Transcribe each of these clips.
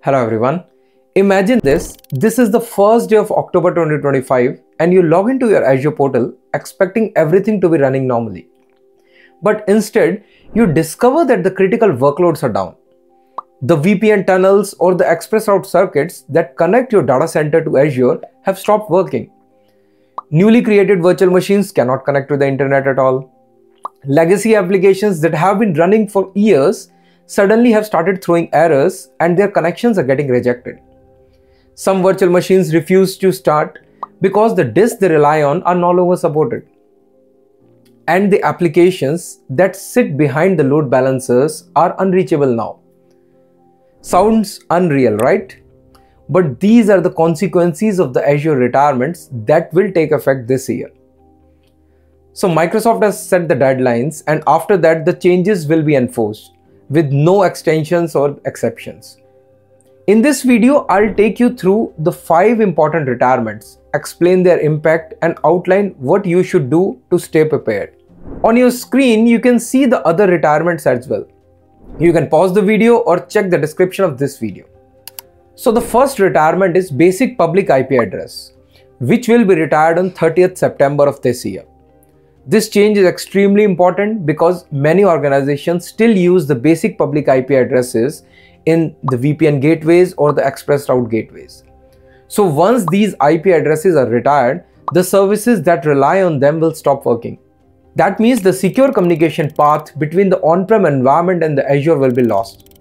Hello everyone. Imagine this. This is the first day of October 2025 and you log into your Azure portal expecting everything to be running normally. But instead, you discover that the critical workloads are down. The VPN tunnels or the ExpressRoute circuits that connect your data center to Azure have stopped working. Newly created virtual machines cannot connect to the internet at all. Legacy applications that have been running for years suddenly have started throwing errors and their connections are getting rejected. Some virtual machines refuse to start because the disks they rely on are no longer supported. And the applications that sit behind the load balancers are unreachable now. Sounds unreal, right? But these are the consequences of the Azure retirements that will take effect this year. So Microsoft has set the deadlines and after that the changes will be enforced with no extensions or exceptions. In this video, I'll take you through the five important retirements, explain their impact and outline what you should do to stay prepared. On your screen, you can see the other retirements as well. You can pause the video or check the description of this video. So the first retirement is basic public IP address, which will be retired on 30th September of this year. This change is extremely important because many organizations still use the basic public IP addresses in the VPN gateways or the ExpressRoute gateways. So once these IP addresses are retired, the services that rely on them will stop working. That means the secure communication path between the on-prem environment and the Azure will be lost.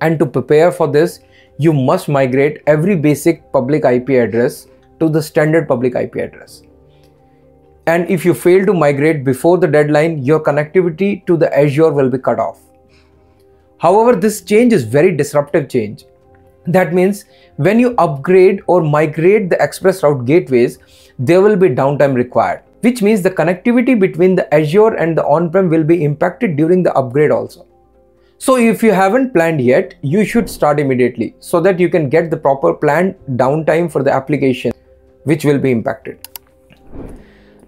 And to prepare for this, you must migrate every basic public IP address to the standard public IP address and if you fail to migrate before the deadline, your connectivity to the Azure will be cut off. However, this change is very disruptive change. That means when you upgrade or migrate the ExpressRoute gateways, there will be downtime required, which means the connectivity between the Azure and the on-prem will be impacted during the upgrade also. So if you haven't planned yet, you should start immediately so that you can get the proper planned downtime for the application which will be impacted.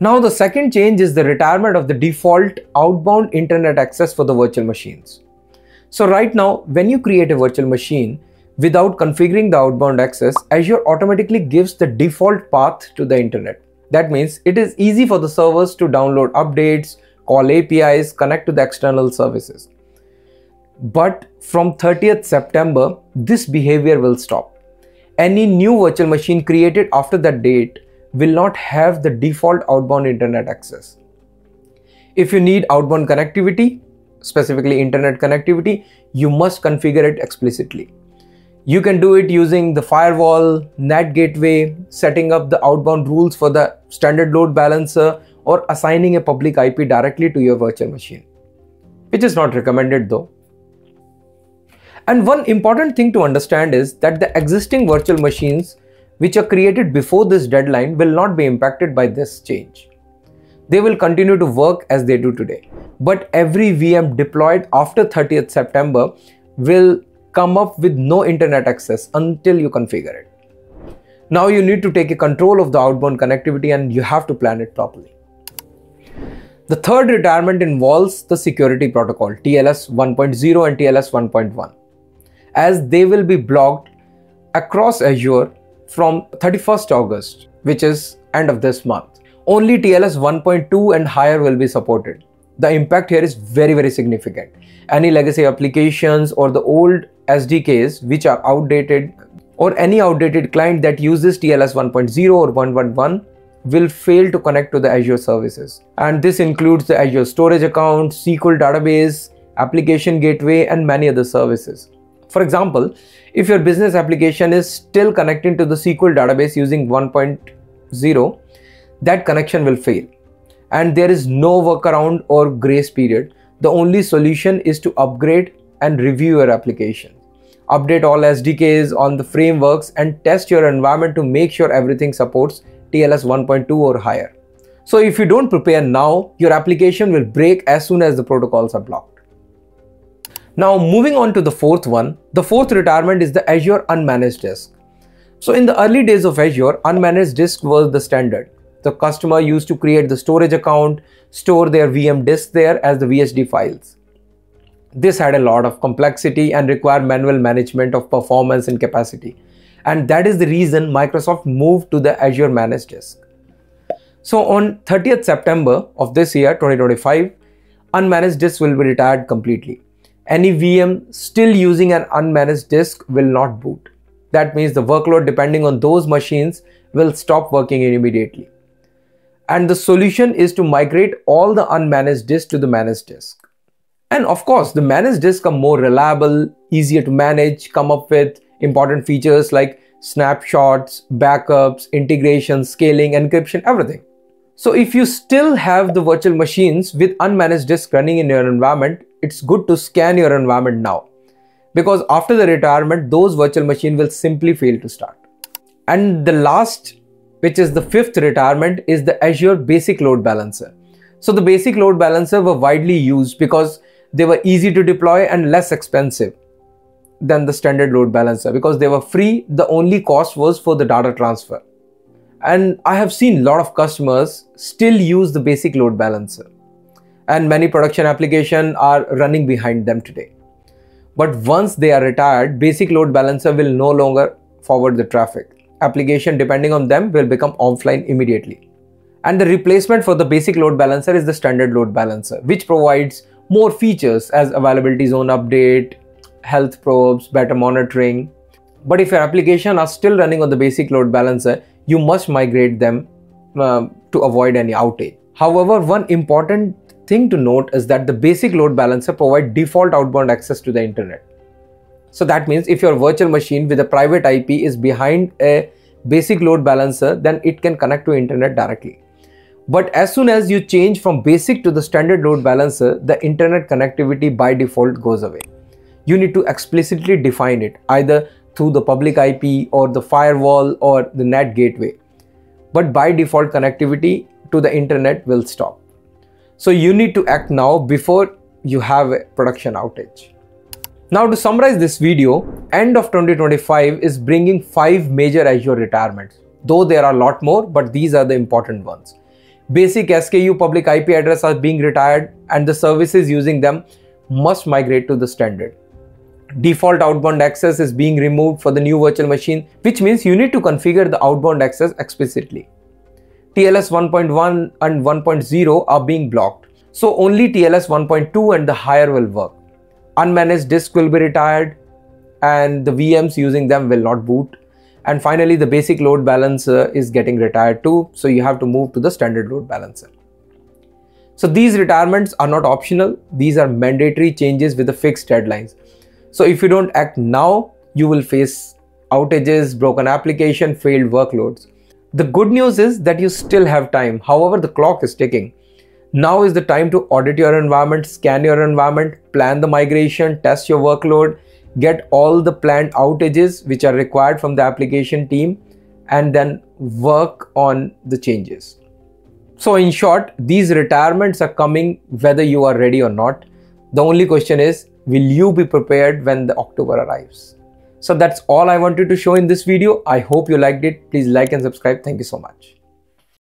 Now the second change is the retirement of the default outbound internet access for the virtual machines. So right now, when you create a virtual machine, without configuring the outbound access, Azure automatically gives the default path to the internet. That means it is easy for the servers to download updates, call APIs, connect to the external services. But from 30th September, this behavior will stop. Any new virtual machine created after that date will not have the default outbound internet access. If you need outbound connectivity, specifically internet connectivity, you must configure it explicitly. You can do it using the firewall, NAT gateway, setting up the outbound rules for the standard load balancer, or assigning a public IP directly to your virtual machine, which is not recommended though. And one important thing to understand is that the existing virtual machines which are created before this deadline will not be impacted by this change. They will continue to work as they do today. But every VM deployed after 30th September will come up with no internet access until you configure it. Now you need to take a control of the outbound connectivity and you have to plan it properly. The third retirement involves the security protocol TLS 1.0 and TLS 1.1 as they will be blocked across Azure from 31st August, which is end of this month. Only TLS 1.2 and higher will be supported. The impact here is very, very significant. Any legacy applications or the old SDKs which are outdated or any outdated client that uses TLS 1.0 or 1.1 will fail to connect to the Azure services. And this includes the Azure storage account, SQL database, application gateway, and many other services. For example, if your business application is still connecting to the SQL database using 1.0, that connection will fail. And there is no workaround or grace period. The only solution is to upgrade and review your application. Update all SDKs on the frameworks and test your environment to make sure everything supports TLS 1.2 or higher. So if you don't prepare now, your application will break as soon as the protocols are blocked. Now moving on to the fourth one, the fourth retirement is the Azure Unmanaged Disk. So in the early days of Azure, unmanaged disk was the standard. The customer used to create the storage account, store their VM disk there as the VHD files. This had a lot of complexity and required manual management of performance and capacity. And that is the reason Microsoft moved to the Azure Managed Disk. So on 30th September of this year, 2025, unmanaged disk will be retired completely. Any VM still using an unmanaged disk will not boot. That means the workload depending on those machines will stop working immediately. And the solution is to migrate all the unmanaged disk to the managed disk. And of course, the managed disks are more reliable, easier to manage, come up with important features like snapshots, backups, integration, scaling, encryption, everything. So if you still have the virtual machines with unmanaged disk running in your environment, it's good to scan your environment now. Because after the retirement, those virtual machines will simply fail to start. And the last, which is the fifth retirement, is the Azure Basic Load Balancer. So the Basic Load Balancer were widely used because they were easy to deploy and less expensive than the standard load balancer because they were free. The only cost was for the data transfer. And I have seen a lot of customers still use the basic load balancer. And many production applications are running behind them today. But once they are retired, basic load balancer will no longer forward the traffic. Application depending on them will become offline immediately. And the replacement for the basic load balancer is the standard load balancer, which provides more features as availability zone update, health probes, better monitoring. But if your application are still running on the basic load balancer, you must migrate them uh, to avoid any outage. However, one important thing to note is that the basic load balancer provide default outbound access to the internet. So that means if your virtual machine with a private IP is behind a basic load balancer, then it can connect to internet directly. But as soon as you change from basic to the standard load balancer, the internet connectivity by default goes away. You need to explicitly define it either through the public IP or the firewall or the NAT gateway. But by default connectivity to the internet will stop. So you need to act now before you have a production outage. Now to summarize this video, end of 2025 is bringing 5 major Azure retirements. Though there are a lot more, but these are the important ones. Basic SKU public IP address are being retired and the services using them must migrate to the standard. Default outbound access is being removed for the new virtual machine, which means you need to configure the outbound access explicitly. TLS 1.1 and 1.0 are being blocked, so only TLS 1.2 and the higher will work. Unmanaged disk will be retired and the VMs using them will not boot. And finally the basic load balancer is getting retired too. So you have to move to the standard load balancer. So these retirements are not optional. These are mandatory changes with the fixed deadlines. So if you don't act now you will face outages broken application failed workloads the good news is that you still have time however the clock is ticking now is the time to audit your environment scan your environment plan the migration test your workload get all the planned outages which are required from the application team and then work on the changes. So in short, these retirements are coming whether you are ready or not. The only question is, will you be prepared when the October arrives? So that's all I wanted to show in this video. I hope you liked it. Please like and subscribe. Thank you so much.